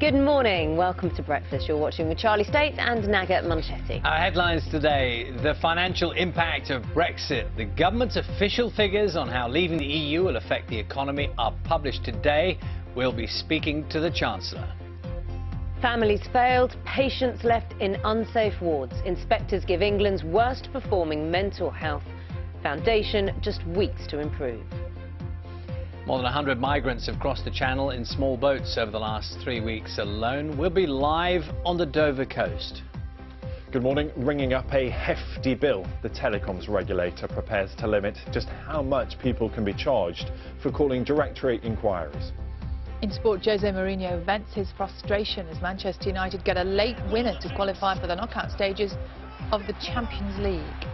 Good morning. Welcome to breakfast. You're watching with Charlie Stayt and Naga Munchetty. Our headlines today the financial impact of Brexit. The government's official figures on how leaving the EU will affect the economy are published today. We'll be speaking to the Chancellor. Families failed, patients left in unsafe wards. Inspectors give England's worst performing mental health foundation just weeks to improve. More than 100 migrants have crossed the channel in small boats over the last three weeks alone. We'll be live on the Dover coast. Good morning. Ringing up a hefty bill, the telecoms regulator prepares to limit just how much people can be charged for calling directory inquiries. In sport, Jose Mourinho vents his frustration as Manchester United get a late winner to qualify for the knockout stages of the Champions League.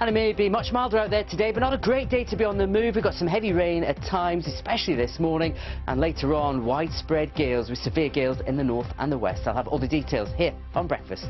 And it may be much milder out there today, but not a great day to be on the move. We've got some heavy rain at times, especially this morning, and later on, widespread gales with severe gales in the north and the west. I'll have all the details here on Breakfast.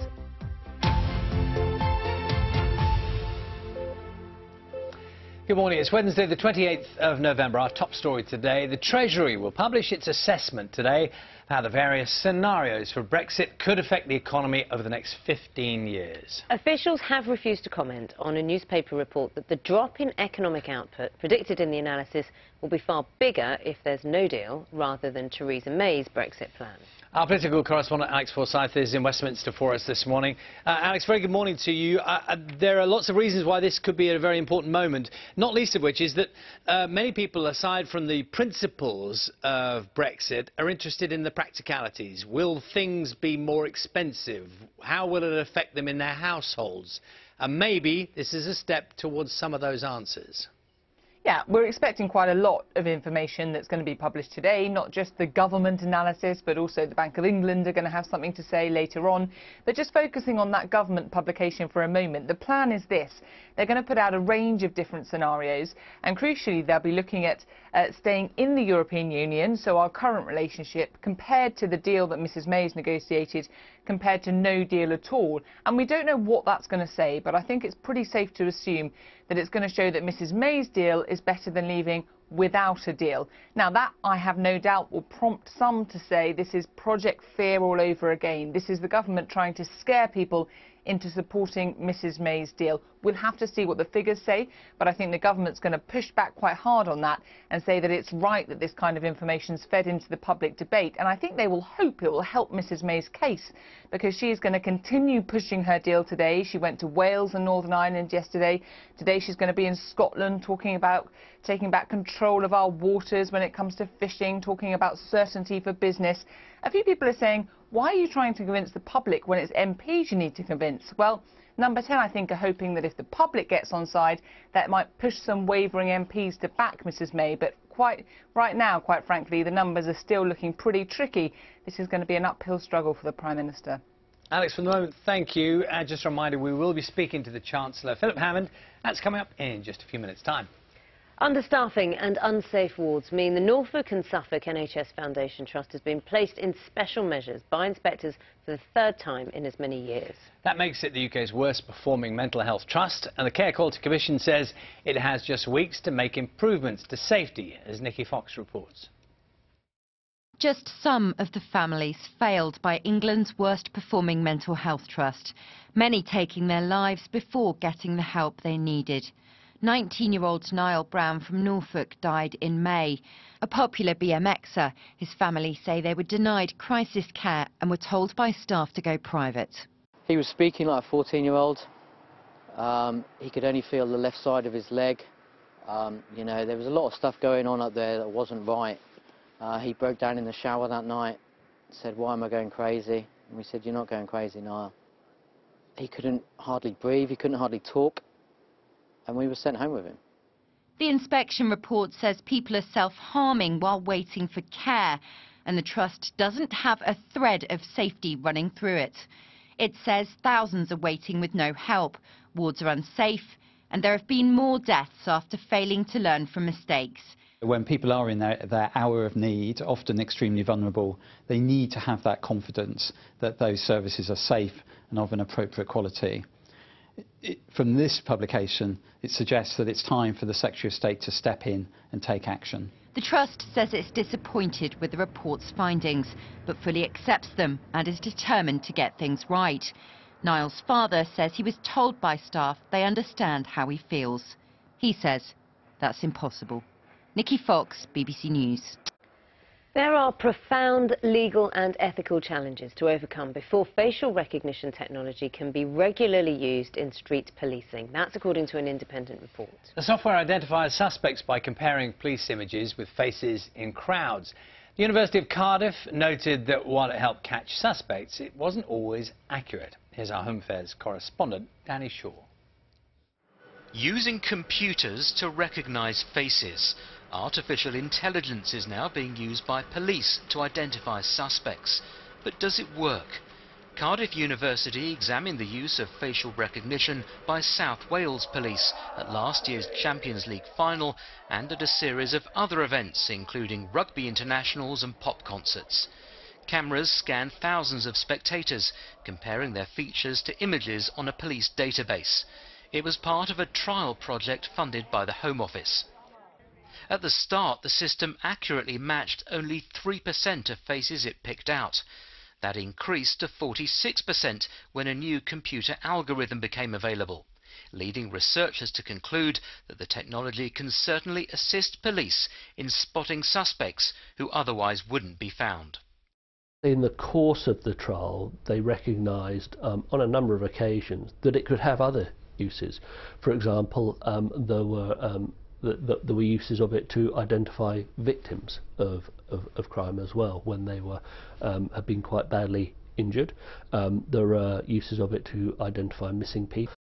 Good morning. It's Wednesday, the 28th of November. Our top story today. The Treasury will publish its assessment today how the various scenarios for Brexit could affect the economy over the next 15 years. Officials have refused to comment on a newspaper report that the drop in economic output predicted in the analysis will be far bigger if there's no deal rather than Theresa May's Brexit plan. Our political correspondent Alex Forsyth is in Westminster for us this morning. Uh, Alex, very good morning to you. Uh, uh, there are lots of reasons why this could be a very important moment, not least of which is that uh, many people, aside from the principles of Brexit, are interested in the practicalities. Will things be more expensive? How will it affect them in their households? And maybe this is a step towards some of those answers. Yeah, we're expecting quite a lot of information that's going to be published today, not just the government analysis, but also the Bank of England are going to have something to say later on. But just focusing on that government publication for a moment, the plan is this. They're going to put out a range of different scenarios, and crucially, they'll be looking at uh, staying in the European Union, so our current relationship, compared to the deal that Mrs May's negotiated, compared to no deal at all. And we don't know what that's going to say, but I think it's pretty safe to assume that it's going to show that Mrs May's deal is better than leaving without a deal. Now that, I have no doubt, will prompt some to say this is Project Fear all over again. This is the government trying to scare people into supporting Mrs May's deal. We'll have to see what the figures say, but I think the government's going to push back quite hard on that and say that it's right that this kind of information is fed into the public debate. And I think they will hope it will help Mrs May's case because she is going to continue pushing her deal today. She went to Wales and Northern Ireland yesterday. Today she's going to be in Scotland talking about taking back control of our waters when it comes to fishing, talking about certainty for business. A few people are saying, why are you trying to convince the public when it's MPs you need to convince? Well, Number 10, I think, are hoping that if the public gets on side, that might push some wavering MPs to back Mrs May. But quite right now, quite frankly, the numbers are still looking pretty tricky. This is going to be an uphill struggle for the Prime Minister. Alex, for the moment, thank you. And just a reminder, we will be speaking to the Chancellor, Philip Hammond. That's coming up in just a few minutes' time. Understaffing and unsafe wards mean the Norfolk and Suffolk NHS Foundation Trust has been placed in special measures by inspectors for the third time in as many years. That makes it the UK's worst performing mental health trust, and the Care Quality Commission says it has just weeks to make improvements to safety, as Nikki Fox reports. Just some of the families failed by England's worst performing mental health trust, many taking their lives before getting the help they needed. 19-year-old Niall Brown from Norfolk died in May. A popular BMXer, his family say they were denied crisis care and were told by staff to go private. He was speaking like a 14-year-old. Um, he could only feel the left side of his leg. Um, you know, there was a lot of stuff going on up there that wasn't right. Uh, he broke down in the shower that night, said, why am I going crazy? And we said, you're not going crazy, Niall. He couldn't hardly breathe, he couldn't hardly talk and we were sent home with him. The inspection report says people are self-harming while waiting for care, and the Trust doesn't have a thread of safety running through it. It says thousands are waiting with no help, wards are unsafe, and there have been more deaths after failing to learn from mistakes. When people are in their, their, hour of need, often extremely vulnerable, they need to have that confidence that those services are safe and of an appropriate quality it, from this publication, it suggests that it's time for the Secretary of State to step in and take action. The Trust says it's disappointed with the report's findings, but fully accepts them and is determined to get things right. Niall's father says he was told by staff they understand how he feels. He says that's impossible. Nikki Fox, BBC News. There are profound legal and ethical challenges to overcome before facial recognition technology can be regularly used in street policing. That's according to an independent report. The software identifies suspects by comparing police images with faces in crowds. The University of Cardiff noted that while it helped catch suspects, it wasn't always accurate. Here's our Home Affairs correspondent, Danny Shaw. Using computers to recognise faces. Artificial intelligence is now being used by police to identify suspects. But does it work? Cardiff University examined the use of facial recognition by South Wales Police at last year's Champions League final and at a series of other events including rugby internationals and pop concerts. Cameras scanned thousands of spectators, comparing their features to images on a police database. It was part of a trial project funded by the Home Office. At the start, the system accurately matched only 3% of faces it picked out. That increased to 46% when a new computer algorithm became available, leading researchers to conclude that the technology can certainly assist police in spotting suspects who otherwise wouldn't be found. In the course of the trial, they recognised um, on a number of occasions that it could have other uses. For example, um, there were um, that, there were uses of it to identify victims of, of, of crime as well when they were um, have been quite badly injured. Um, there are uses of it to identify missing people.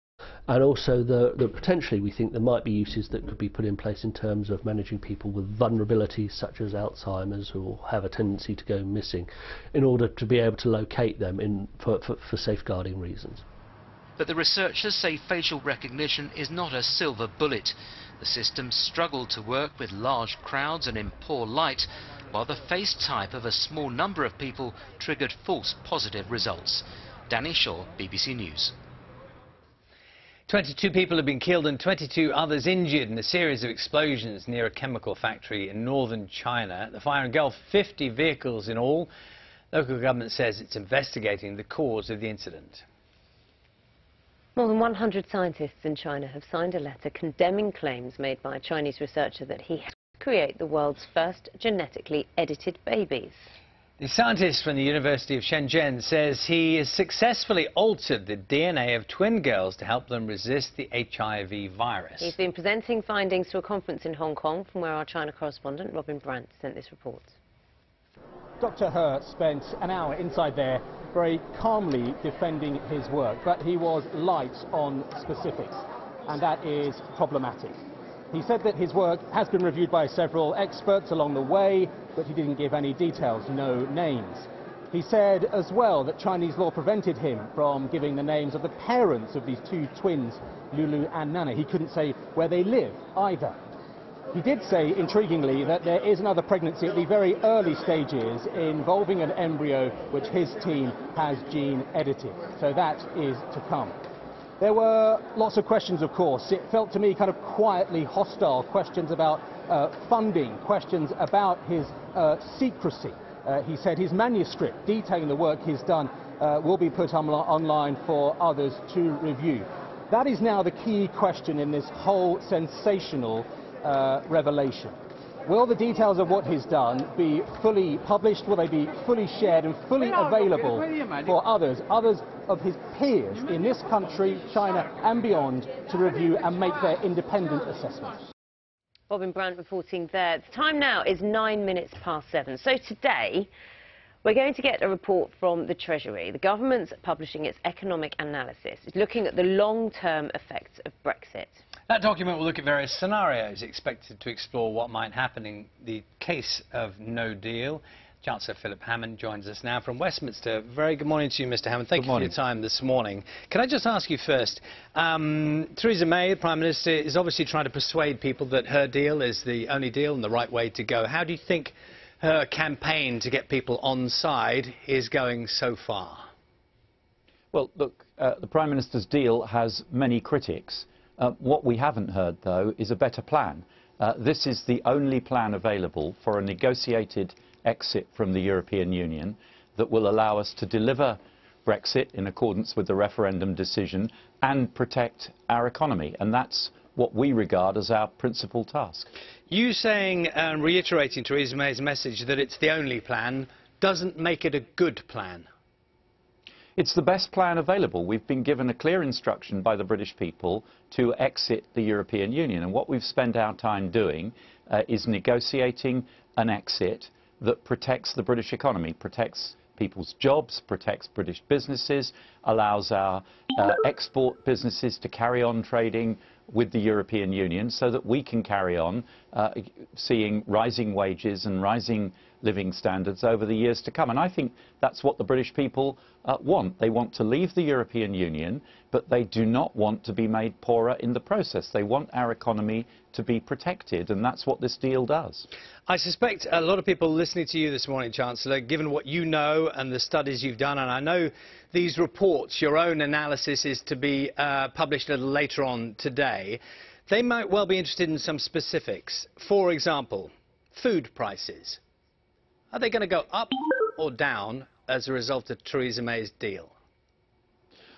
And also, the, the, potentially, we think there might be uses that could be put in place in terms of managing people with vulnerabilities such as Alzheimer's who have a tendency to go missing, in order to be able to locate them in, for, for, for safeguarding reasons. But the researchers say facial recognition is not a silver bullet. The system struggled to work with large crowds and in poor light, while the face type of a small number of people triggered false positive results. Danny Shaw, BBC News. 22 people have been killed and 22 others injured in a series of explosions near a chemical factory in northern China. The fire engulfed 50 vehicles in all. Local government says it's investigating the cause of the incident. More than 100 scientists in China have signed a letter condemning claims made by a Chinese researcher that he helped create the world's first genetically edited babies. The scientist from the University of Shenzhen says he has successfully altered the DNA of twin girls to help them resist the HIV virus. He's been presenting findings to a conference in Hong Kong from where our China correspondent Robin Brandt sent this report. Dr. He spent an hour inside there very calmly defending his work, but he was light on specifics, and that is problematic. He said that his work has been reviewed by several experts along the way, but he didn't give any details, no names. He said as well that Chinese law prevented him from giving the names of the parents of these two twins, Lulu and Nana. He couldn't say where they live either. He did say, intriguingly, that there is another pregnancy at the very early stages involving an embryo which his team has gene edited. So that is to come. There were lots of questions, of course. It felt to me kind of quietly hostile questions about uh, funding, questions about his uh, secrecy. Uh, he said his manuscript detailing the work he's done uh, will be put on online for others to review. That is now the key question in this whole sensational uh, revelation. Will the details of what he's done be fully published? Will they be fully shared and fully available for others, others of his peers in this country, China and beyond, to review and make their independent assessments? Robin Brandt reporting there. The time now is nine minutes past seven. So today, we're going to get a report from the Treasury. The government's publishing its economic analysis. It's looking at the long-term effects of Brexit. That document will look at various scenarios expected to explore what might happen in the case of no deal. Chancellor Philip Hammond joins us now from Westminster. Very good morning to you, Mr Hammond. Thank good you morning. for your time this morning. Can I just ask you first, um, Theresa May, the Prime Minister, is obviously trying to persuade people that her deal is the only deal and the right way to go. How do you think her campaign to get people on side is going so far? Well, look, uh, the Prime Minister's deal has many critics. Uh, what we haven't heard, though, is a better plan. Uh, this is the only plan available for a negotiated exit from the European Union that will allow us to deliver Brexit in accordance with the referendum decision and protect our economy. And that's what we regard as our principal task. You saying and reiterating Theresa May's message that it's the only plan doesn't make it a good plan. It's the best plan available. We've been given a clear instruction by the British people to exit the European Union. And what we've spent our time doing uh, is negotiating an exit that protects the British economy, protects people's jobs, protects British businesses, allows our uh, export businesses to carry on trading with the European Union so that we can carry on uh, seeing rising wages and rising living standards over the years to come. And I think that's what the British people uh, want. They want to leave the European Union, but they do not want to be made poorer in the process. They want our economy to be protected, and that's what this deal does. I suspect a lot of people listening to you this morning, Chancellor, given what you know and the studies you've done, and I know these reports, your own analysis is to be uh, published a little later on today, they might well be interested in some specifics. For example, food prices. Are they going to go up or down as a result of Theresa May's deal?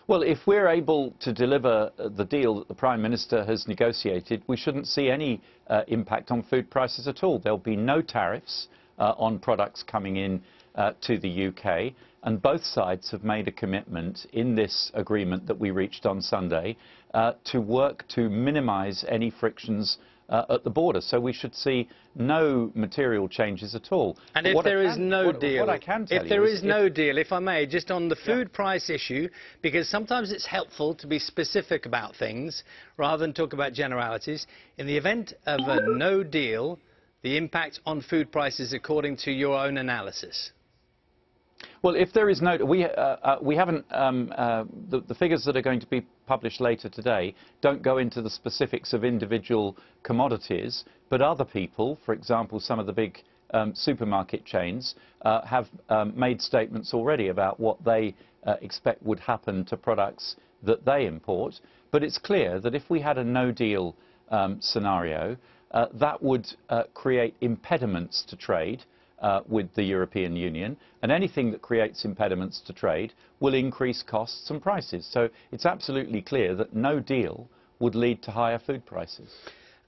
Well, if we're able to deliver uh, the deal that the Prime Minister has negotiated, we shouldn't see any uh, impact on food prices at all. There'll be no tariffs uh, on products coming in uh, to the UK, and both sides have made a commitment in this agreement that we reached on Sunday uh, to work to minimise any frictions uh, at the border. So we should see no material changes at all. And but if there is no what, deal, what if there is, is no deal, if I may, just on the food yeah. price issue, because sometimes it's helpful to be specific about things rather than talk about generalities. In the event of a no deal, the impact on food prices according to your own analysis. Well, if there is no, we, uh, uh, we haven't, um, uh, the, the, figures that are going to be published later today don't go into the specifics of individual commodities, but other people, for example, some of the big um, supermarket chains, uh, have um, made statements already about what they uh, expect would happen to products that they import. But it's clear that if we had a no-deal um, scenario, uh, that would create impediments to trade, uh, with the European Union, and anything that creates impediments to trade will increase costs and prices. So it's absolutely clear that no deal would lead to higher food prices.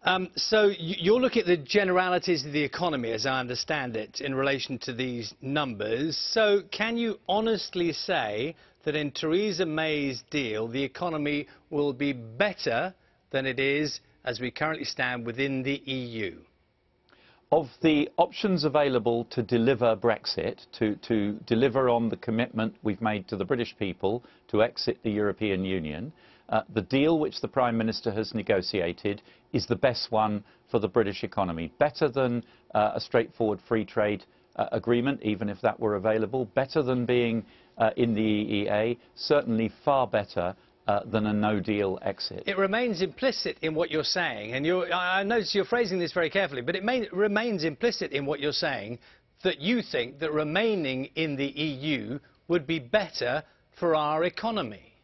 Um, so you're looking at the generalities of the economy, as I understand it, in relation to these numbers. So can you honestly say that in Theresa May's deal, the economy will be better than it is as we currently stand within the EU? Of the options available to deliver Brexit, to, to, deliver on the commitment we've made to the British people to exit the European Union, uh, the deal which the Prime Minister has negotiated is the best one for the British economy. Better than uh, a straightforward free trade uh, agreement, even if that were available. Better than being uh, in the EEA. Certainly far better uh, than a no-deal exit. It remains implicit in what you're saying, and you're, I notice you're phrasing this very carefully, but it may, remains implicit in what you're saying that you think that remaining in the EU would be better for our economy.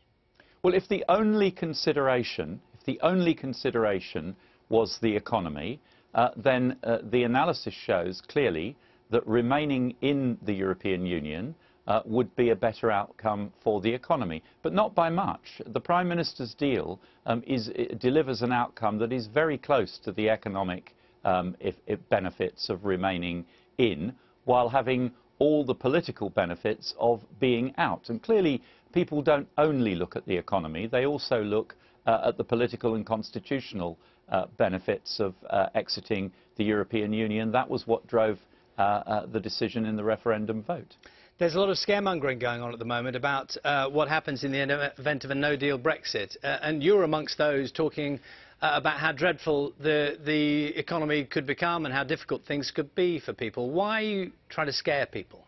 Well, if the only consideration, if the only consideration was the economy, uh, then uh, the analysis shows clearly that remaining in the European Union uh, would be a better outcome for the economy, but not by much. The Prime Minister's deal um, is, delivers an outcome that is very close to the economic um, if, if benefits of remaining in, while having all the political benefits of being out. And clearly, people don't only look at the economy, they also look uh, at the political and constitutional uh, benefits of uh, exiting the European Union. That was what drove uh, uh, the decision in the referendum vote. There's a lot of scaremongering going on at the moment about uh, what happens in the event of a no-deal Brexit. Uh, and you're amongst those talking uh, about how dreadful the, the economy could become and how difficult things could be for people. Why are you trying to scare people?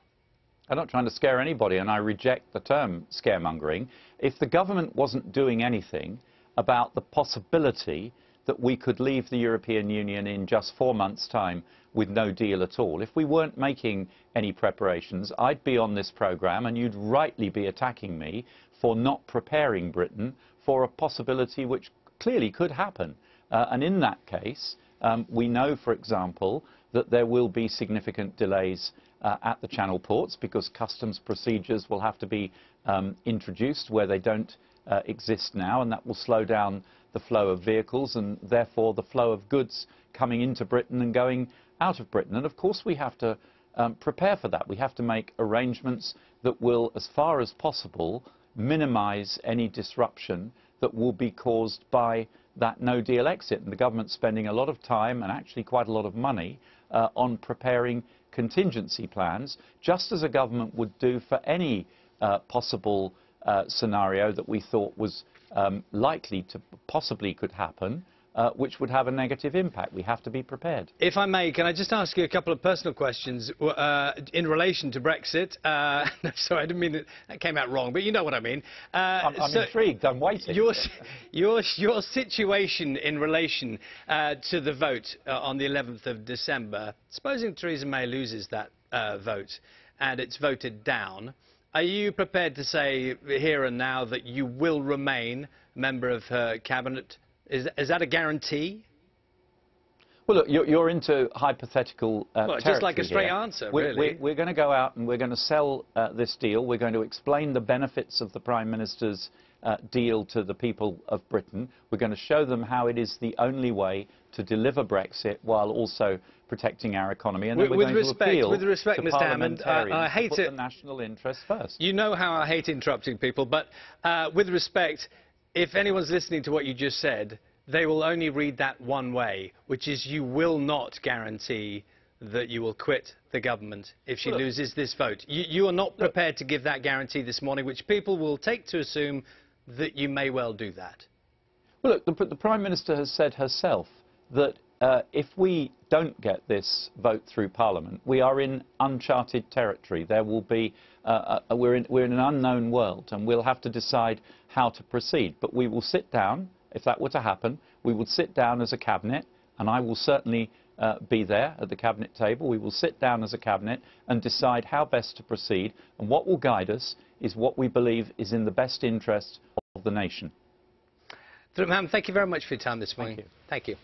I'm not trying to scare anybody, and I reject the term scaremongering. If the government wasn't doing anything about the possibility that we could leave the European Union in just four months' time with no deal at all. If we weren't making any preparations, I'd be on this programme and you'd rightly be attacking me for not preparing Britain for a possibility which clearly could happen. Uh, and in that case, Um, we know, for example, that there will be significant delays uh, at the channel ports because customs procedures will have to be um, introduced where they don't uh, exist now, and that will slow down the flow of vehicles and therefore the flow of goods coming into Britain and going out of Britain. And of course we have to um, prepare for that. We have to make arrangements that will, as far as possible, minimise any disruption that will be caused by that no deal exit. And the government's spending a lot of time and actually quite a lot of money uh, on preparing contingency plans, just as a government would do for any uh, possible uh, scenario that we thought was um, likely to possibly could happen uh, which would have a negative impact. We have to be prepared. If I may, can I just ask you a couple of personal questions uh, in relation to Brexit? Uh, sorry, I didn't mean that. That came out wrong, but you know what I mean. Uh, I'm, I'm so intrigued. I'm waiting. Your, your, your situation in relation uh, to the vote uh, on the 11th of December, supposing Theresa May loses that vote and it's voted down, are you prepared to say here and now that you will remain member of her cabinet is, is that a guarantee? Well, look, you're, you're into hypothetical uh, well, just like a straight here. answer, we're, really. We're, we're, going to go out and we're going to sell uh, this deal. We're going to explain the benefits of the Prime Minister's uh, deal to the people of Britain. We're going to show them how it is the only way to deliver Brexit while also protecting our economy. And with, then we're with going respect, to appeal with respect, to Mr. Hammond, uh, I hate to put it. the national interest first. You know how I hate interrupting people, but uh, with respect, if anyone's listening to what you just said, they will only read that one way, which is you will not guarantee that you will quit the government if she loses this vote. You, you, are not prepared to give that guarantee this morning, which people will take to assume that you may well do that. Well, look, the, the Prime Minister has said herself that uh, if we don't get this vote through Parliament, we are in uncharted territory. There will be, uh, uh, we're, in, we're in an unknown world, and we'll have to decide how to proceed. But we will sit down if that were to happen, we would sit down as a cabinet, and I will certainly uh, be there at the cabinet table. We will sit down as a cabinet and decide how best to proceed, and what will guide us is what we believe is in the best interest of the nation. Ma'am, thank you very much for your time this morning. Thank you. Thank you.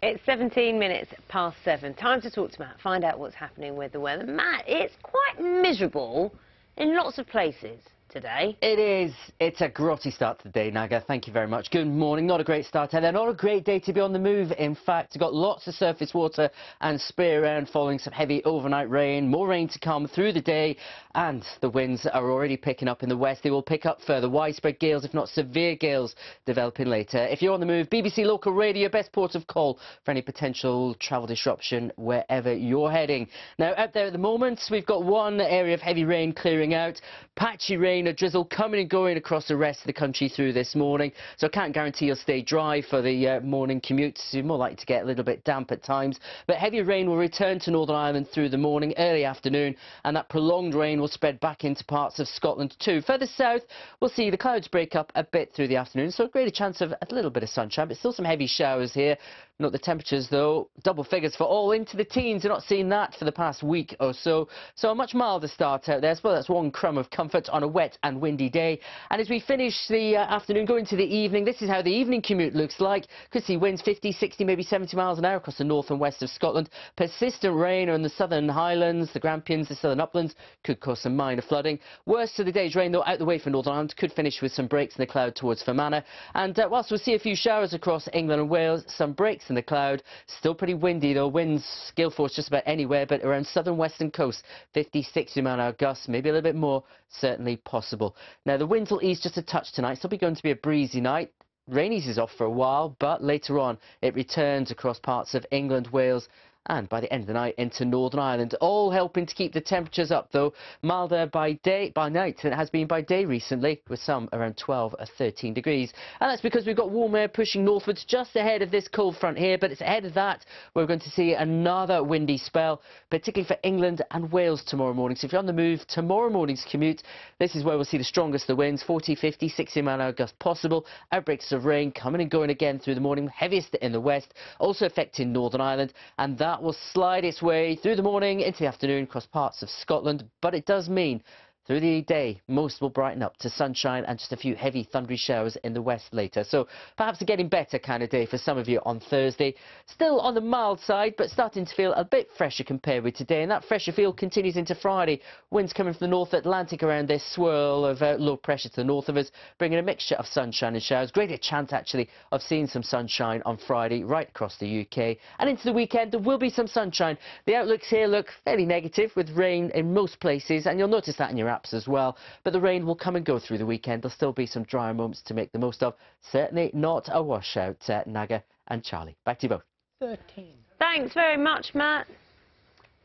It's 17 minutes past seven. Time to talk to Matt, find out what's happening with the weather. Matt, it's quite miserable in lots of places today. It is. It's a grotty start to the day, Naga. Thank you very much. Good morning. Not a great start today. Not a great day to be on the move. In fact, we've got lots of surface water and spray around following some heavy overnight rain. More rain to come through the day. And the winds are already picking up in the west. They will pick up further. Widespread gales, if not severe gales, developing later. If you're on the move, BBC Local Radio, best port of call for any potential travel disruption wherever you're heading. Now, out there at the moment, we've got one area of heavy rain clearing out. Patchy rain rain or drizzle coming and going across the rest of the country through this morning. So I can't guarantee you'll stay dry for the uh, morning commute. So you're more likely to get a little bit damp at times. But heavy rain will return to Northern Ireland through the morning, early afternoon, and that prolonged rain will spread back into parts of Scotland too. Further south, we'll see the clouds break up a bit through the afternoon, so a greater chance of a little bit of sunshine, but still some heavy showers here. Not the temperatures, though, double figures for all into the teens. We're not seeing that for the past week or so. So a much milder start out there. Suppose that's one crumb of comfort on a wet and windy day. And as we finish the uh, afternoon, go into the evening, this is how the evening commute looks like. Could see winds 50, 60, maybe 70 miles an hour across the north and west of Scotland. Persistent rain on the southern highlands, the Grampians, the southern uplands could cause some minor flooding. Worst of the day's rain, though, out the way for Northern Ireland. Could finish with some breaks in the cloud towards Fermanagh. And uh, whilst we'll see a few showers across England and Wales, some breaks in the cloud. Still pretty windy though. Winds gale force just about anywhere, but around southern western coast, 50, 60 mile an hour gusts, maybe a little bit more, certainly possible. Now the winds will ease just a touch tonight. Still be going to be a breezy night. Rain is off for a while, but later on it returns across parts of England, Wales and by the end of the night into Northern Ireland. All helping to keep the temperatures up, though. Milder by day, by night than it has been by day recently, with some around 12 or 13 degrees. And that's because we've got warm air pushing northwards just ahead of this cold front here, but it's ahead of that we're going to see another windy spell, particularly for England and Wales tomorrow morning. So if you're on the move, tomorrow morning's commute, this is where we'll see the strongest of the winds, 40, 50, 60 mile an hour gusts possible. Outbreaks of rain coming and going again through the morning, heaviest in the west, also affecting Northern Ireland, and that will slide its way through the morning into the afternoon across parts of Scotland, but it does mean Through the day, most will brighten up to sunshine and just a few heavy thundery showers in the west later. So perhaps a getting better kind of day for some of you on Thursday. Still on the mild side, but starting to feel a bit fresher compared with today. And that fresher feel continues into Friday. Winds coming from the North Atlantic around this swirl of uh, low pressure to the north of us, bringing a mixture of sunshine and showers. Greater chance, actually, of seeing some sunshine on Friday right across the UK. And into the weekend, there will be some sunshine. The outlooks here look fairly negative with rain in most places, and you'll notice that in your apps as well. But the rain will come and go through the weekend. There'll still be some drier moments to make the most of. Certainly not a washout, uh, Naga and Charlie. Back to you both. 13. Thanks very much, Matt.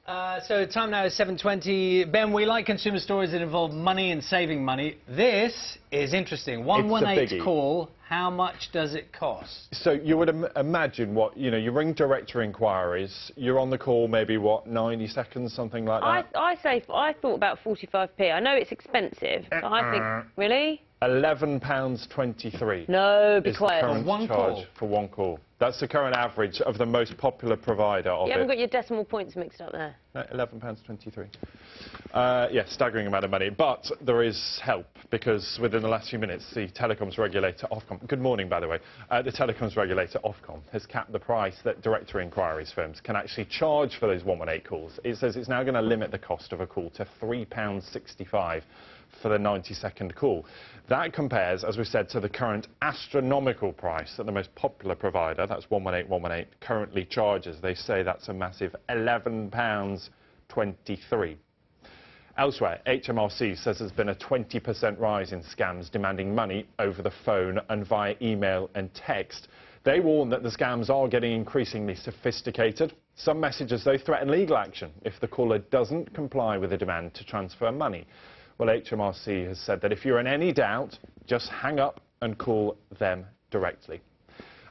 Uh, so time now is 7.20. Ben, we like consumer stories that involve money and saving money. This is interesting. 118 call. How much does it cost? So you would Im imagine what, you know, you ring directory inquiries, you're on the call maybe, what, 90 seconds, something like that? I, I say, I thought about 45p. I know it's expensive, but I think, Uh-uh. really? £11.23. No, be is quiet. For one charge call? For one call. That's the current average of the most popular provider of You haven't it. got your decimal points mixed up there. No, £11.23. Uh, yeah, staggering amount of money. But there is help because within the last few minutes, the telecoms regulator Ofcom, good morning, by the way, uh, the telecoms regulator Ofcom has capped the price that directory inquiries firms can actually charge for those 118 calls. It says it's now going to limit the cost of a call to £3.65 for the 90-second call. That compares, as we said, to the current astronomical price that the most popular provider, that's 118 118, currently charges. They say that's a massive £11.23. Elsewhere, HMRC says there's been a 20% rise in scams demanding money over the phone and via email and text. They warn that the scams are getting increasingly sophisticated. Some messages, though, threaten legal action if the caller doesn't comply with the demand to transfer money. Well, HMRC has said that if you're in any doubt, just hang up and call them directly.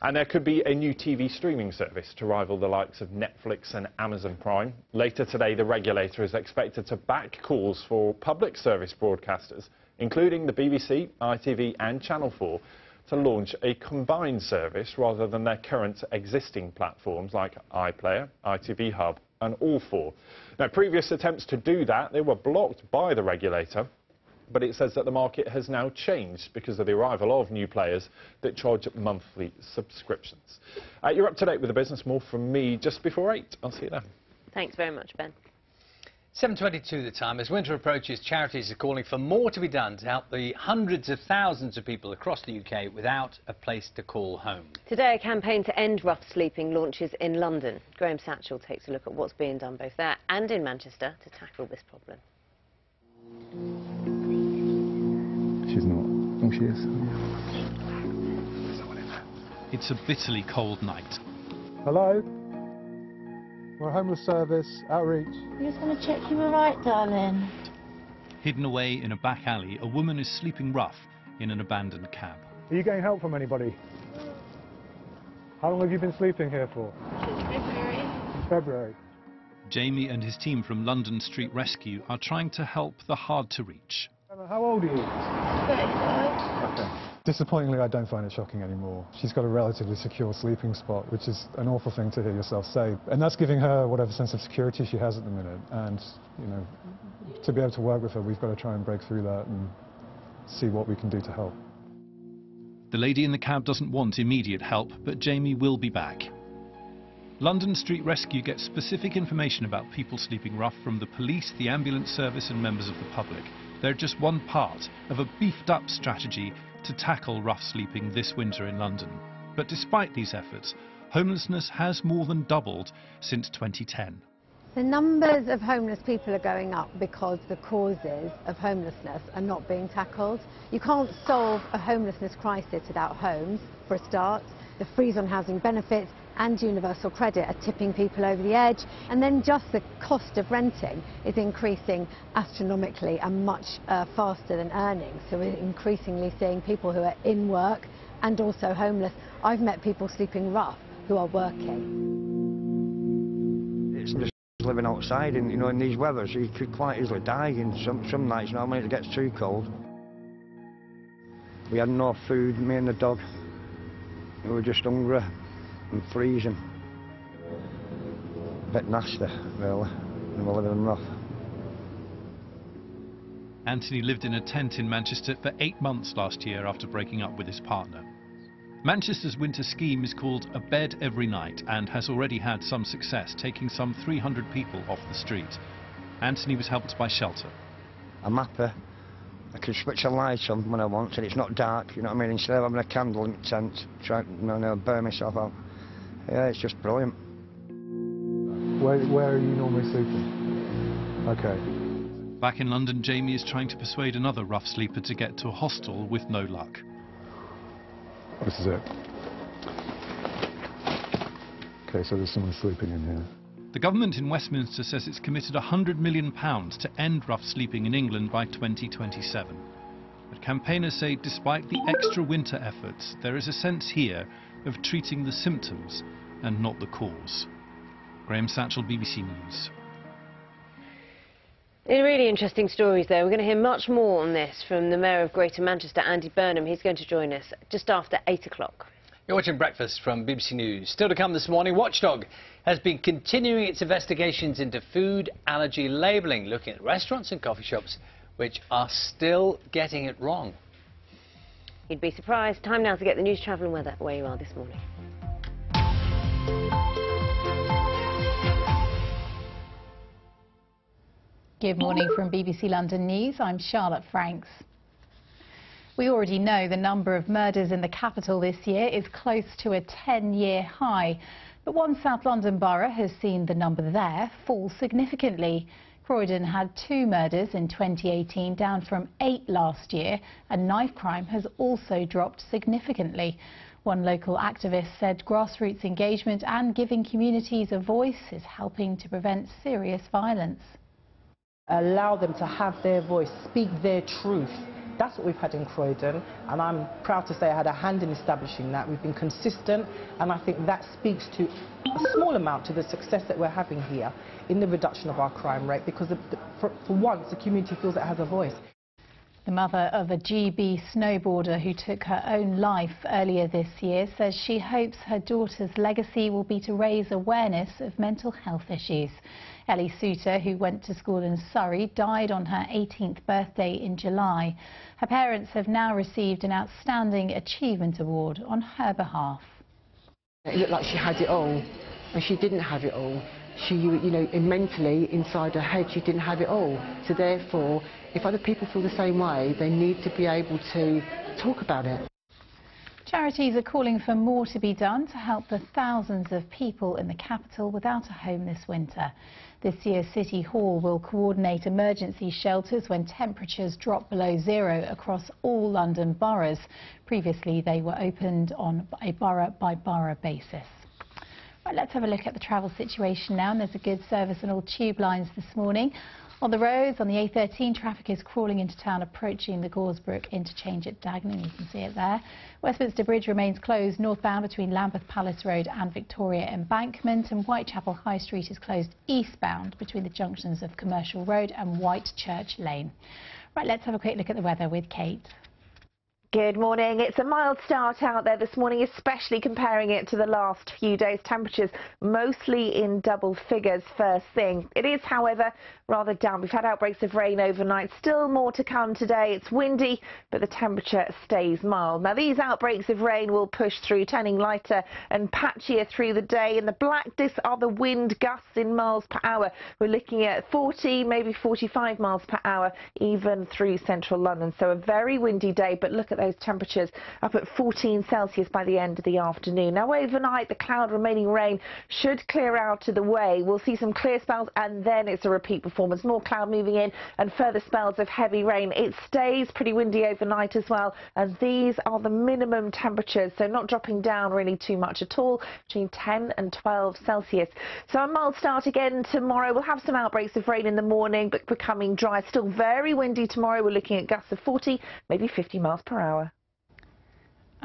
And there could be a new TV streaming service to rival the likes of Netflix and Amazon Prime. Later today, the regulator is expected to back calls for public service broadcasters, including the BBC, ITV and Channel 4, to launch a combined service rather than their current existing platforms like iPlayer, ITV Hub and All4. Now, previous attempts to do that, they were blocked by the regulator but it says that the market has now changed because of the arrival of new players that charge monthly subscriptions. Uh, you're up to date with the business. More from me just before 8. I'll see you then. Thanks very much, Ben. 7.22 the time. As winter approaches, charities are calling for more to be done to help the hundreds of thousands of people across the UK without a place to call home. Today, a campaign to end rough sleeping launches in London. Graham Satchell takes a look at what's being done both there and in Manchester to tackle this problem. She's not. Oh, she is. It's a bitterly cold night. Hello? We're a homeless service, outreach. I just want to check you were right, darling. Hidden away in a back alley, a woman is sleeping rough in an abandoned cab. Are you getting help from anybody? How long have you been sleeping here for? February. February. Jamie and his team from London Street Rescue are trying to help the hard to reach. How old are you? 35. Okay. Disappointingly, I don't find it shocking anymore. She's got a relatively secure sleeping spot, which is an awful thing to hear yourself say. And that's giving her whatever sense of security she has at the minute. And, you know, to be able to work with her, we've got to try and break through that and see what we can do to help. The lady in the cab doesn't want immediate help, but Jamie will be back. London Street Rescue gets specific information about people sleeping rough from the police, the ambulance service and members of the public. They're just one part of a beefed up strategy to tackle rough sleeping this winter in London. But despite these efforts, homelessness has more than doubled since 2010. The numbers of homeless people are going up because the causes of homelessness are not being tackled. You can't solve a homelessness crisis without homes, for a start. The freeze on housing benefits and universal credit are tipping people over the edge. And then just the cost of renting is increasing astronomically and much uh, faster than earnings. So we're increasingly seeing people who are in work and also homeless. I've met people sleeping rough who are working. It's just living outside and you know in these weathers you could quite easily die in some some nights when it gets too cold. We had no food, me and the dog. We were just hungry and freezing. A bit nasty, really, and we're living rough. Anthony lived in a tent in Manchester for eight months last year after breaking up with his partner. Manchester's winter scheme is called A Bed Every Night and has already had some success, taking some 300 people off the street. Anthony was helped by shelter. I'm happy. I can switch a light on when I want and it's not dark, you know what I mean? Instead of having a candle in the tent, trying to you know, burn myself out. Yeah, it's just brilliant. Where, where are you normally sleeping? Okay. Back in London, Jamie is trying to persuade another rough sleeper to get to a hostel with no luck. This is it. Okay, so there's someone sleeping in here. The government in Westminster says it's committed £100 million to end rough sleeping in England by 2027. But campaigners say despite the extra winter efforts, there is a sense here of treating the symptoms and not the cause. Graham Satchell, BBC News. In Really interesting stories there. We're going to hear much more on this from the Mayor of Greater Manchester, Andy Burnham. He's going to join us just after 8 o'clock. You're watching Breakfast from BBC News. Still to come this morning, Watchdog has been continuing its investigations into food allergy labelling, looking at restaurants and coffee shops which are still getting it wrong. You'd be surprised. Time now to get the news, travel and weather where you are this morning. Good morning from BBC London News. I'm Charlotte Franks. We already know the number of murders in the capital this year is close to a 10-year high. But one South London borough has seen the number there fall significantly. Croydon had two murders in 2018, down from eight last year, and knife crime has also dropped significantly. One local activist said grassroots engagement and giving communities a voice is helping to prevent serious violence allow them to have their voice, speak their truth. That's what we've had in Croydon, and I'm proud to say I had a hand in establishing that. We've been consistent, and I think that speaks to a small amount to the success that we're having here in the reduction of our crime rate, because for, for once, the community feels it has a voice. The mother of a GB snowboarder who took her own life earlier this year says she hopes her daughter's legacy will be to raise awareness of mental health issues. Ellie Soutter, who went to school in Surrey, died on her 18th birthday in July. Her parents have now received an Outstanding Achievement Award on her behalf. It looked like she had it all, and she didn't have it all. She, you know, mentally, inside her head, she didn't have it all. So therefore, if other people feel the same way, they need to be able to talk about it. Charities are calling for more to be done to help the thousands of people in the capital without a home this winter. This year, City Hall will coordinate emergency shelters when temperatures drop below zero across all London boroughs. Previously, they were opened on a borough-by-borough -borough basis. Right, let's have a look at the travel situation now. And there's a good service on all tube lines this morning. On the roads, on the A13, traffic is crawling into town, approaching the Goresbrook interchange at Dagenham. You can see it there. Westminster Bridge remains closed northbound between Lambeth Palace Road and Victoria Embankment, and Whitechapel High Street is closed eastbound between the junctions of Commercial Road and Whitechurch Lane. Right, let's have a quick look at the weather with Kate. Good morning. It's a mild start out there this morning, especially comparing it to the last few days. Temperatures mostly in double figures first thing. It is, however, rather damp. We've had outbreaks of rain overnight. Still more to come today. It's windy, but the temperature stays mild. Now, these outbreaks of rain will push through, turning lighter and patchier through the day. And the black discs are the wind gusts in miles per hour. We're looking at 40, maybe 45 miles per hour, even through central London. So a very windy day, but look at those temperatures up at 14 Celsius by the end of the afternoon. Now, overnight, the cloud remaining rain should clear out of the way. We'll see some clear spells, and then it's a repeat performance. More cloud moving in and further spells of heavy rain. It stays pretty windy overnight as well, and these are the minimum temperatures, so not dropping down really too much at all, between 10 and 12 Celsius. So a mild start again tomorrow. We'll have some outbreaks of rain in the morning, but becoming dry. Still very windy tomorrow. We're looking at gusts of 40, maybe 50 miles per hour.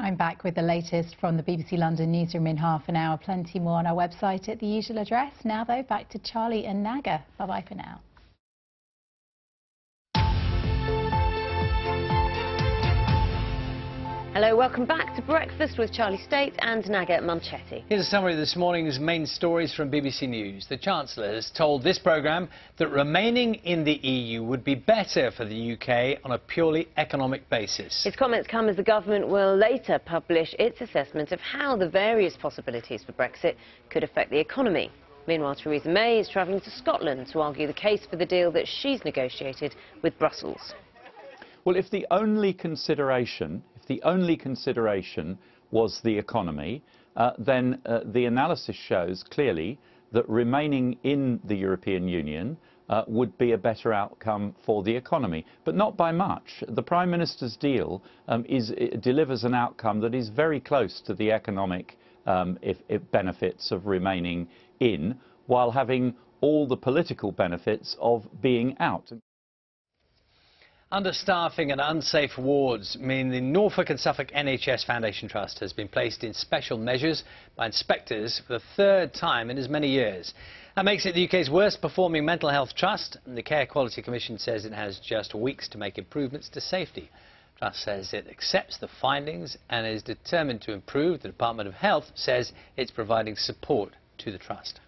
I'm back with the latest from the BBC London newsroom in half an hour. Plenty more on our website at the usual address. Now, though, back to Charlie and Naga. Bye-bye for now. Hello, welcome back to Breakfast with Charlie Stayt and Naga Munchetty. Here's a summary of this morning's main stories from BBC News. The Chancellor has told this programme that remaining in the EU would be better for the UK on a purely economic basis. His comments come as the government will later publish its assessment of how the various possibilities for Brexit could affect the economy. Meanwhile, Theresa May is travelling to Scotland to argue the case for the deal that she's negotiated with Brussels. Well, if the only consideration, if the only consideration was the economy, uh, then uh, the analysis shows clearly that remaining in the European Union uh, would be a better outcome for the economy, but not by much. The Prime Minister's deal um, is, delivers an outcome that is very close to the economic um, if, if benefits of remaining in, while having all the political benefits of being out. Understaffing and unsafe wards mean the Norfolk and Suffolk NHS Foundation Trust has been placed in special measures by inspectors for the third time in as many years. That makes it the UK's worst performing mental health trust, and the Care Quality Commission says it has just weeks to make improvements to safety. Trust says it accepts the findings and is determined to improve. The Department of Health says it's providing support to the trust.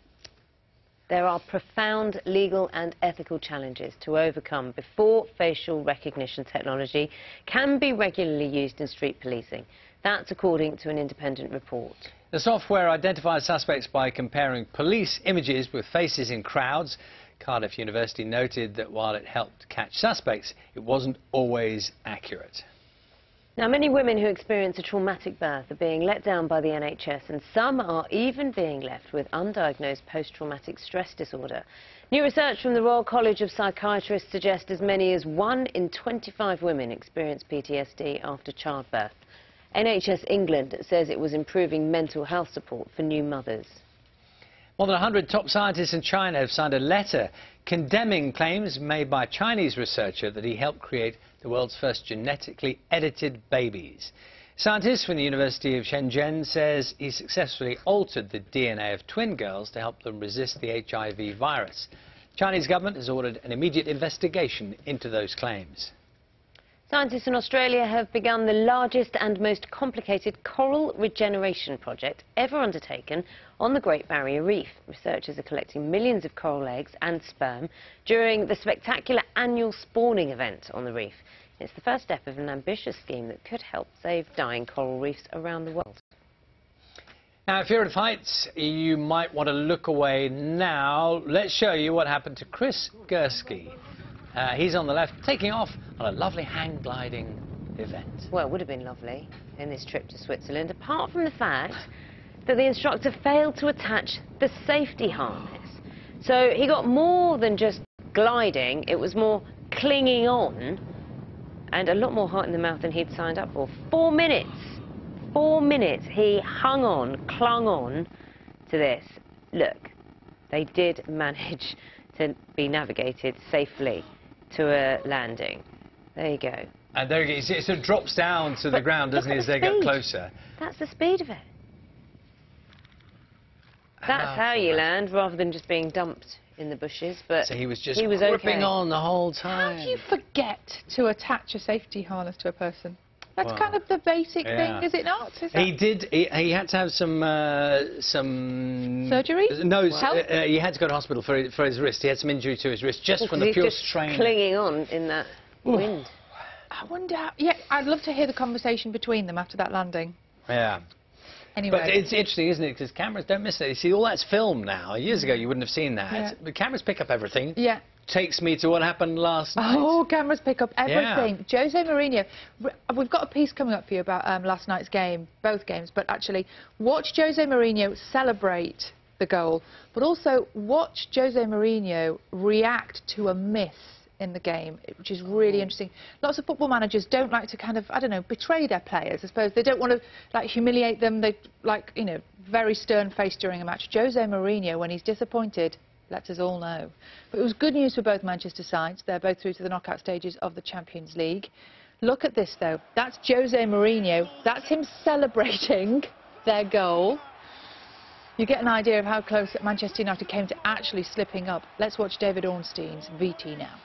There are profound legal and ethical challenges to overcome before facial recognition technology can be regularly used in street policing. That's according to an independent report. The software identifies suspects by comparing police images with faces in crowds. Cardiff University noted that while it helped catch suspects, it wasn't always accurate. Now, many women who experience a traumatic birth are being let down by the NHS and some are even being left with undiagnosed post-traumatic stress disorder. New research from the Royal College of Psychiatrists suggests as many as 1 in 25 women experience PTSD after childbirth. NHS England says it was improving mental health support for new mothers. More than 100 top scientists in China have signed a letter condemning claims made by a Chinese researcher that he helped create the world's first genetically edited babies. Scientists from the University of Shenzhen says he successfully altered the DNA of twin girls to help them resist the HIV virus. Chinese government has ordered an immediate investigation into those claims. Scientists in Australia have begun the largest and most complicated coral regeneration project ever undertaken on the Great Barrier Reef. Researchers are collecting millions of coral eggs and sperm during the spectacular annual spawning event on the reef. It's the first step of an ambitious scheme that could help save dying coral reefs around the world. Now, if you're at heights, you might want to look away now. Let's show you what happened to Chris Gursky. Uh, he's on the left, taking off on a lovely hang gliding event. Well, it would have been lovely in this trip to Switzerland, apart from the fact that the instructor failed to attach the safety harness. So he got more than just gliding, it was more clinging on and a lot more heart in the mouth than he'd signed up for. Four minutes, four minutes he hung on, clung on to this. Look, they did manage to be navigated safely to a landing. There you go. And there you go. It sort of drops down to but the ground, doesn't it, as the they get closer? That's the speed of it. That's how you land, rather than just being dumped in the bushes. But so he was just he was gripping okay. on the whole time. How do you forget to attach a safety harness to a person? That's well, kind of the basic yeah. thing, is it not? Is he did. He, he, had to have some uh, some surgery. No, uh, he had to go to hospital for for his wrist. He had some injury to his wrist just well, from the pure just strain. clinging on in that Ooh. wind. I wonder. How, yeah, I'd love to hear the conversation between them after that landing. Yeah. Anyway. But it's interesting, isn't it? Because cameras don't miss it. You see, all that's filmed now. Years ago, you wouldn't have seen that. Yeah. The cameras pick up everything. Yeah takes me to what happened last night. Oh, cameras pick up everything. Yeah. Jose Mourinho, we've got a piece coming up for you about um, last night's game, both games, but actually watch Jose Mourinho celebrate the goal, but also watch Jose Mourinho react to a miss in the game, which is really mm. interesting. Lots of football managers don't like to kind of, I don't know, betray their players. I suppose they don't want to like humiliate them. They like, you know, very stern face during a match. Jose Mourinho, when he's disappointed, lets us all know. But it was good news for both Manchester sides. They're both through to the knockout stages of the Champions League. Look at this, though. That's Jose Mourinho. That's him celebrating their goal. You get an idea of how close Manchester United came to actually slipping up. Let's watch David Ornstein's VT now.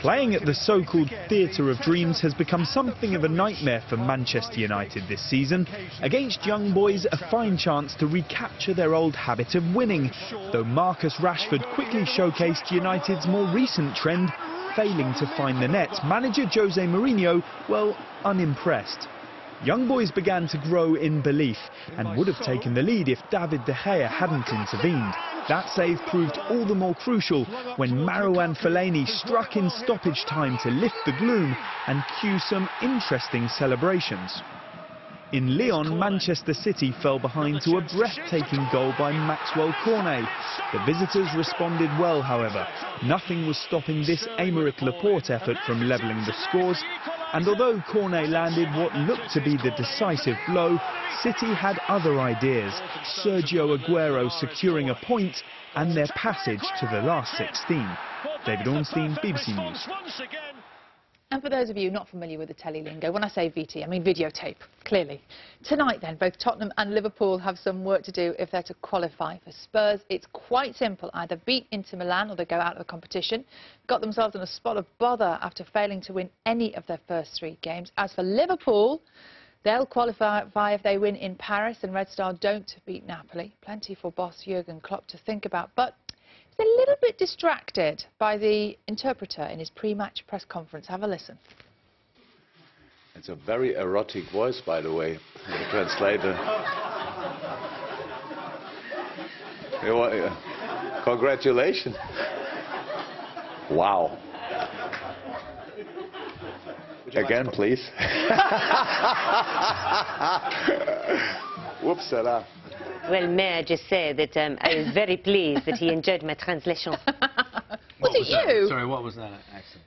Playing at the so-called Theatre of Dreams has become something of a nightmare for Manchester United this season. Against young boys, a fine chance to recapture their old habit of winning, though Marcus Rashford quickly showcased United's more recent trend, failing to find the net. Manager Jose Mourinho, well, unimpressed. Young boys began to grow in belief and would have taken the lead if David De Gea hadn't intervened. That save proved all the more crucial when Marouane Fellaini struck in stoppage time to lift the gloom and cue some interesting celebrations. In Lyon, Manchester City fell behind to a breathtaking goal by Maxwell Cornet. The visitors responded well, however. Nothing was stopping this Aymeric Laporte effort from levelling the scores. And although Cornet landed what looked to be the decisive blow, City had other ideas. Sergio Aguero securing a point and their passage to the last 16. David Ornstein, BBC News. And for those of you not familiar with the telly lingo, when I say VT, I mean videotape, clearly. Tonight then, both Tottenham and Liverpool have some work to do if they're to qualify. For Spurs, it's quite simple. Either beat Inter Milan or they go out of the competition. Got themselves in a spot of bother after failing to win any of their first three games. As for Liverpool, they'll qualify if they win in Paris and Red Star don't beat Napoli. Plenty for boss Jurgen Klopp to think about. But a little bit distracted by the interpreter in his pre-match press conference. Have a listen. It's a very erotic voice, by the way, the translator. Uh, congratulations. Wow. Again, please. Whoops, that. Well, may I just say that um, I was very pleased that he enjoyed my translation. what was it you? Sorry, what was that accent?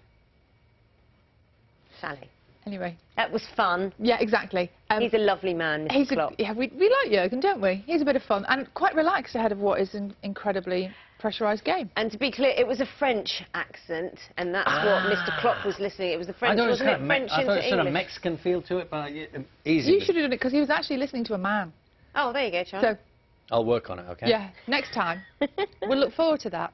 Sally. Anyway. That was fun. Yeah, exactly. Um, he's a lovely man, Mr. He's A, yeah, we, we like Jurgen, don't we? He's a bit of fun and quite relaxed ahead of what is an incredibly pressurised game. And to be clear, it was a French accent, and that's ah. what Mr. Klopp was listening. It was the French, I wasn't it? it? French I thought into it sort of Mexican feel to it, but yeah, easy. You should have done it because he was actually listening to a man. Oh, there you go, Charlie. So, I'll work on it, OK? Yeah, next time. we'll look forward to that.